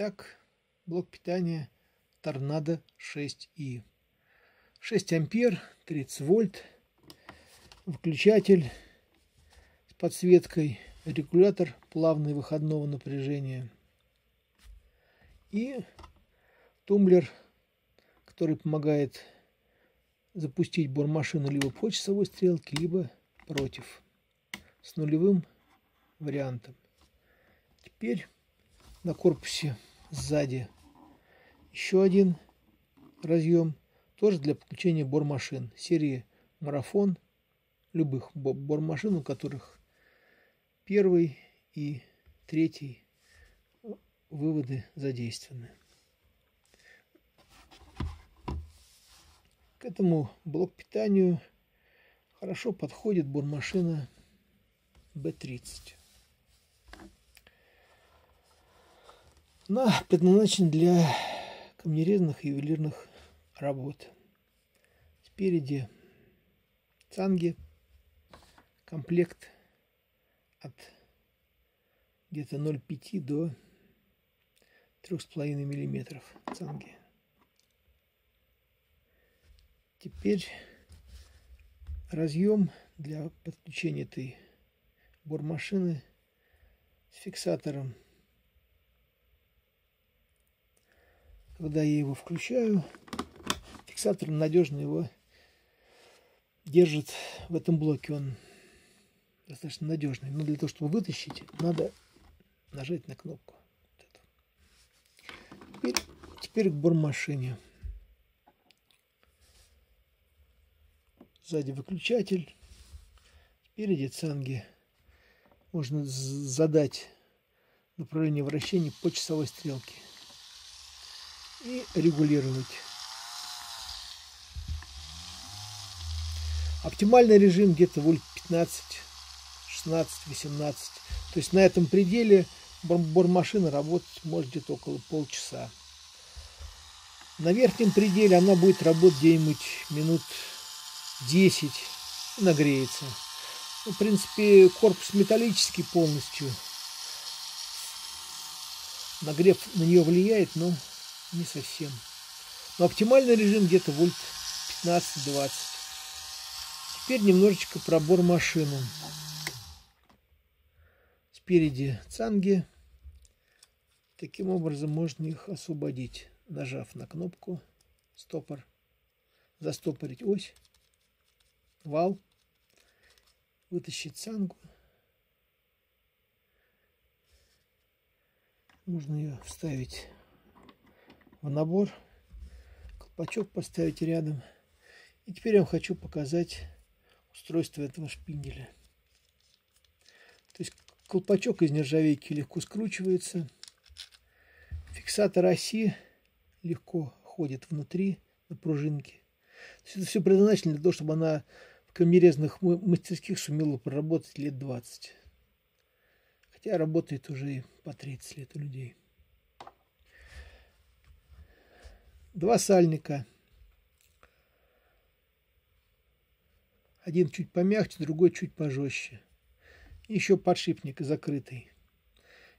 Итак, блок питания Торнадо 6И. 6 ампер, 30 вольт, выключатель с подсветкой, регулятор плавный выходного напряжения и тумблер, который помогает запустить бормашину либо по часовой стрелке, либо против с нулевым вариантом. Теперь на корпусе сзади еще один разъем, тоже для подключения бормашин серии Марафон, любых бормашин, у которых первый и третий выводы задействованы. К этому блок питанию хорошо подходит бормашина B30. Она предназначена для камнерезных и ювелирных работ. Спереди цанги, комплект от где-то 0,5 до 3,5 миллиметров цанги. Теперь разъем для подключения этой бормашины с фиксатором. Когда я его включаю, фиксатор надежно его держит в этом блоке. Он достаточно надежный. Но для того, чтобы вытащить, надо нажать на кнопку. Теперь, теперь к бормашине. Сзади выключатель. Спереди цанги. Можно задать направление вращения по часовой стрелке. И регулировать. Оптимальный режим где-то вольт 15, 16, 18. То есть на этом пределе бормашина работать может где-то около полчаса. На верхнем пределе она будет работать где-нибудь минут 10 нагреется. Ну, в принципе, корпус металлический полностью. Нагрев на нее влияет, но не совсем. Но оптимальный режим где-то вольт 15-20. Теперь немножечко пробор машину. Спереди цанги. Таким образом можно их освободить, нажав на кнопку стопор, застопорить ось вал, вытащить цангу. Можно ее вставить в набор, колпачок поставить рядом. И теперь я вам хочу показать устройство этого шпинделя. То есть колпачок из нержавейки легко скручивается. Фиксатор оси легко ходит внутри на пружинке. Это все предназначено для того, чтобы она в камнерезных мастерских сумела проработать лет 20. Хотя работает уже по 30 лет у людей. Два сальника. Один чуть помягче, другой чуть пожестче. Еще подшипник закрытый.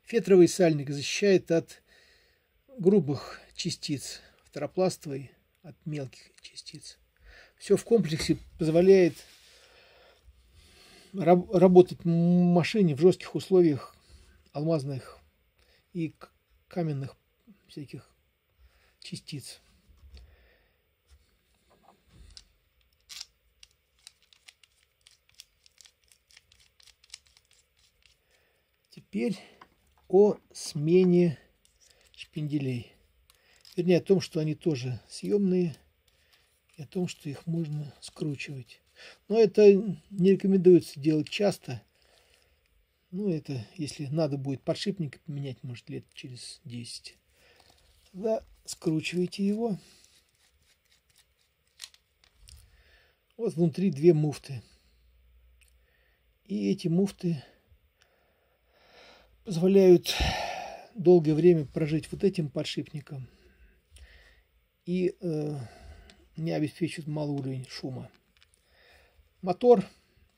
Фетровый сальник защищает от грубых частиц, второпластовый от мелких частиц все в комплексе позволяет раб работать машине в жестких условиях алмазных и каменных всяких частиц. Теперь о смене шпинделей. Вернее, о том, что они тоже съемные – и о том, что их можно скручивать. Но это не рекомендуется делать часто. Ну, это если надо будет подшипник поменять, может, лет через 10. Тогда скручивайте его. Вот внутри две муфты. И эти муфты позволяют долгое время прожить вот этим подшипником. И э, не обеспечивает малый уровень шума. Мотор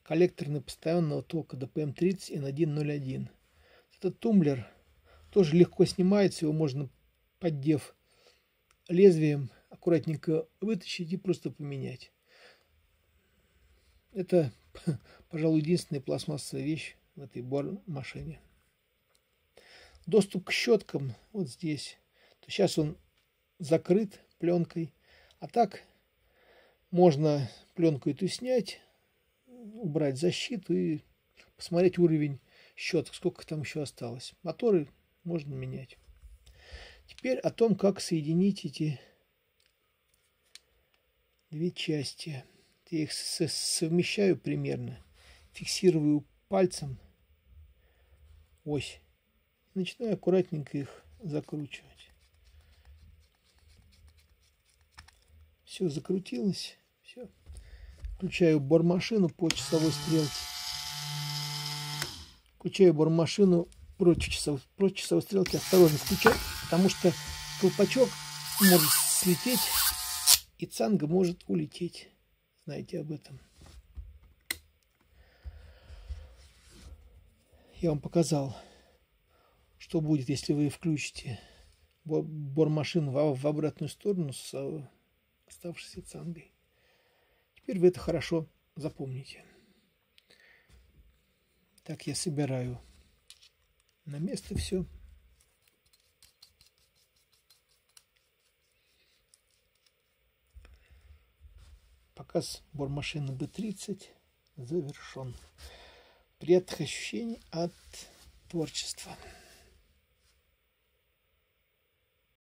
коллекторный постоянного тока DPM30 N101. Этот тумблер Тоже легко снимается, его можно, поддев лезвием, аккуратненько вытащить и просто поменять. Это, пожалуй, единственная пластмассовая вещь в этой бор-машине. Доступ к щеткам вот здесь. То сейчас он закрыт пленкой. А так можно пленку эту снять, убрать защиту и посмотреть уровень щеток, сколько там еще осталось. Моторы можно менять. Теперь о том, как соединить эти две части. Я их совмещаю примерно, фиксирую пальцем ось. Начинаю аккуратненько их закручивать. Все закрутилось. Все. Включаю бормашину по часовой стрелке. Включаю бормашину против часовой, против часовой стрелки. Осторожно включаю, потому что колпачок может слететь и цанга может улететь. Знаете об этом. Я вам показал, что будет, если вы включите бормашину в обратную сторону с оставшейся цангой. Теперь вы это хорошо запомните. Так я собираю на место все. Показ бормашины B30 завершен. Приятных ощущений от творчества.